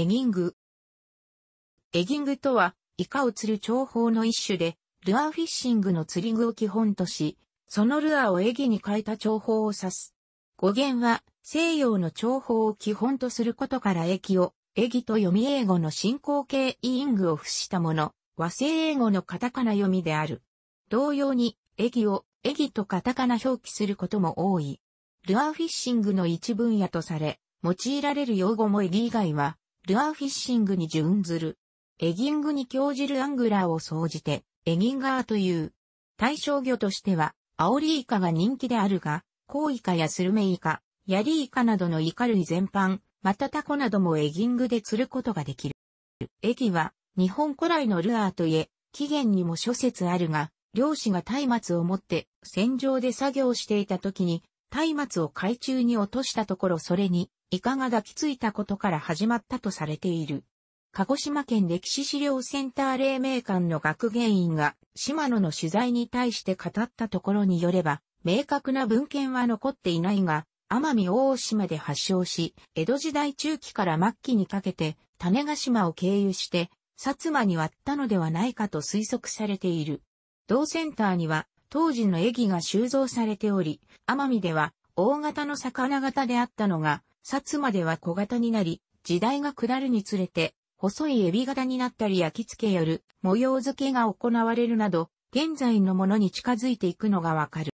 エギング。エギングとは、イカを釣る長法の一種で、ルアーフィッシングの釣り具を基本とし、そのルアーをエギに変えた長法を指す。語源は、西洋の長法を基本とすることからエギを、エギと読み英語の進行形イイングを付したもの、和製英語のカタカナ読みである。同様に、エギを、エギとカタカナ表記することも多い。ルアーフィッシングの一分野とされ、用いられる用語もエギ以外は、ルアーフィッシングに準ずる。エギングに興じるアングラーを総じて、エギンガーという。対象魚としては、アオリイカが人気であるが、コウイカやスルメイカ、ヤリイカなどのイカ類全般、またタコなどもエギングで釣ることができる。エギは、日本古来のルアーといえ、起源にも諸説あるが、漁師が松明を持って船上で作業していた時に、松明を海中に落としたところそれにイカが抱きついたことから始まったとされている。鹿児島県歴史資料センター黎明館の学芸員が島野の取材に対して語ったところによれば、明確な文献は残っていないが、奄美大島で発祥し、江戸時代中期から末期にかけて、種ヶ島を経由して、薩摩に割ったのではないかと推測されている。同センターには当時の駅が収蔵されており、奄美では大型の魚型であったのが、薩摩では小型になり、時代が下るにつれて、細いエビ型になったり焼き付けよる模様付けが行われるなど、現在のものに近づいていくのがわかる。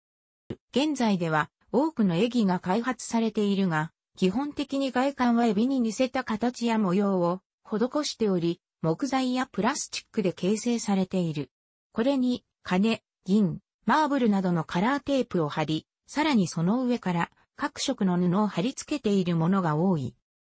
現在では多くのエギが開発されているが、基本的に外観はエビに似せた形や模様を施しており、木材やプラスチックで形成されている。これに、金、銀、マーブルなどのカラーテープを貼り、さらにその上から各色の布を貼り付けているものが多い。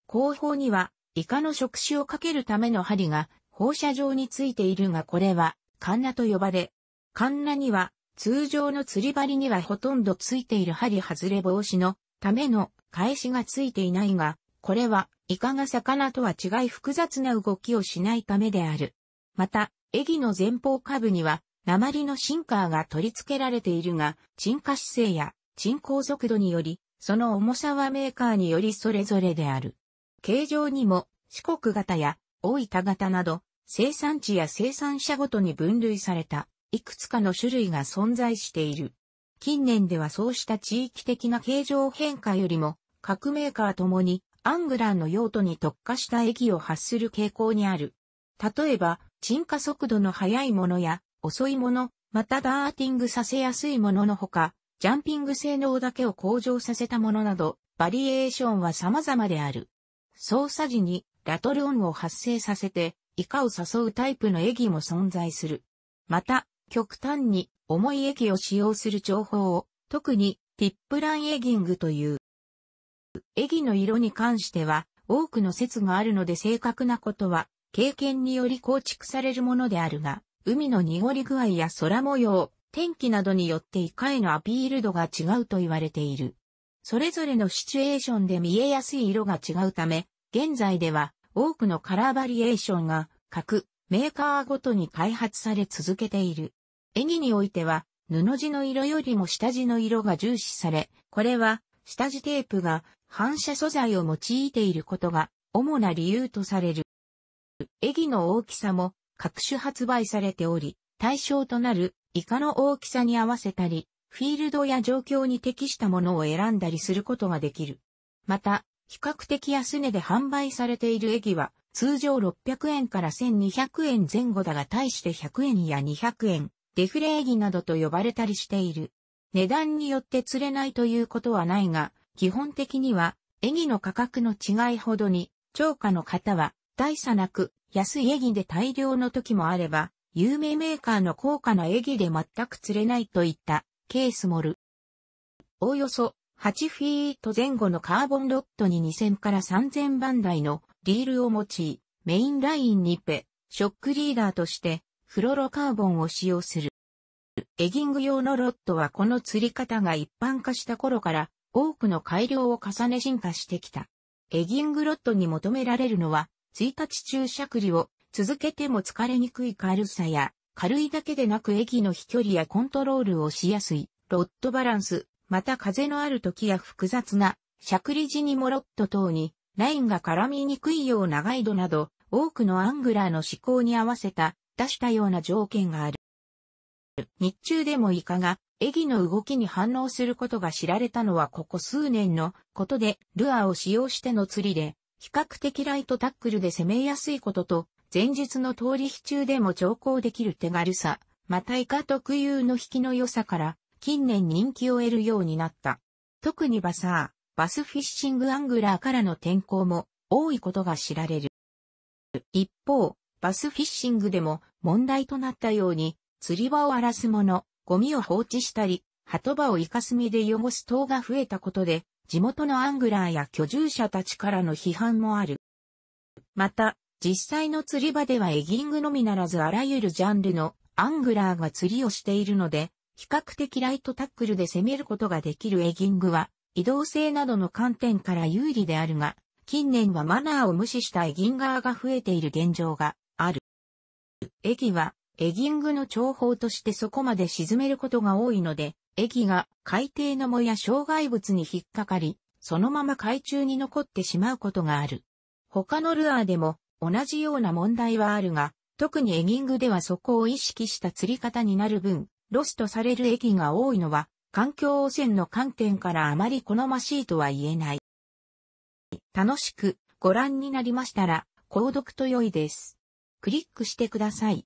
後方には、イカの触手をかけるための針が放射状についているがこれは、カンナと呼ばれ、カンナには通常の釣り針にはほとんどついている針外れ防止のための返しがついていないが、これはイカが魚とは違い複雑な動きをしないためである。また、エギの前方下部には、鉛のシンカーが取り付けられているが、沈下姿勢や沈降速度により、その重さはメーカーによりそれぞれである。形状にも、四国型や大分型など、生産地や生産者ごとに分類された、いくつかの種類が存在している。近年ではそうした地域的な形状変化よりも、各メーカーともにアングラーの用途に特化した液を発する傾向にある。例えば、沈下速度の速いものや遅いもの、またダーティングさせやすいもののほか、ジャンピング性能だけを向上させたものなど、バリエーションは様々である。操作時にラトル音を発生させて、イカを誘うタイプのエギも存在する。また、極端に重いエギを使用する情報を、特にティップランエギングという。エギの色に関しては多くの説があるので正確なことは経験により構築されるものであるが、海の濁り具合や空模様、天気などによってイカへのアピール度が違うと言われている。それぞれのシチュエーションで見えやすい色が違うため、現在では多くのカラーバリエーションが各メーカーごとに開発され続けている。絵技においては布地の色よりも下地の色が重視され、これは下地テープが反射素材を用いていることが主な理由とされる。エギの大きさも各種発売されており、対象となるイカの大きさに合わせたり、フィールドや状況に適したものを選んだりすることができる。また、比較的安値で販売されているエギは、通常600円から1200円前後だが対して100円や200円、デフレエギなどと呼ばれたりしている。値段によって釣れないということはないが、基本的には、エギの価格の違いほどに、超過の方は、大差なく、安いエギで大量の時もあれば、有名メーカーの高価なエギで全く釣れないといったケースもる。おおよそ8フィート前後のカーボンロッドに2000から3000番台のリールを用い、メインラインにペ、ショックリーダーとしてフロロカーボンを使用する。エギング用のロッドはこの釣り方が一般化した頃から多くの改良を重ね進化してきた。エギングロッドに求められるのは、1日中しゃくりを続けても疲れにくい軽さや、軽いだけでなく駅の飛距離やコントロールをしやすい、ロッドバランス、また風のある時や複雑な、しゃくり時にもロッド等に、ラインが絡みにくいようなガイドなど、多くのアングラーの思考に合わせた、出したような条件がある。日中でもイカが、エギの動きに反応することが知られたのはここ数年のことで、ルアーを使用しての釣りで、比較的ライトタックルで攻めやすいことと、前日の通り火中でも調校できる手軽さ、またイカ特有の引きの良さから、近年人気を得るようになった。特にバサー、バスフィッシングアングラーからの転校も多いことが知られる。一方、バスフィッシングでも問題となったように、釣り場を荒らすもの、ゴミを放置したり、鳩場をイカスミで汚す塔が増えたことで、地元のアングラーや居住者たちからの批判もある。また、実際の釣り場ではエギングのみならずあらゆるジャンルのアングラーが釣りをしているので、比較的ライトタックルで攻めることができるエギングは、移動性などの観点から有利であるが、近年はマナーを無視したエギンガーが増えている現状がある。エギは、エギングの重宝としてそこまで沈めることが多いので、エギが海底の藻や障害物に引っかかり、そのまま海中に残ってしまうことがある。他のルアーでも同じような問題はあるが、特にエギングではそこを意識した釣り方になる分、ロスとされる駅が多いのは、環境汚染の観点からあまり好ましいとは言えない。楽しくご覧になりましたら、購読と良いです。クリックしてください。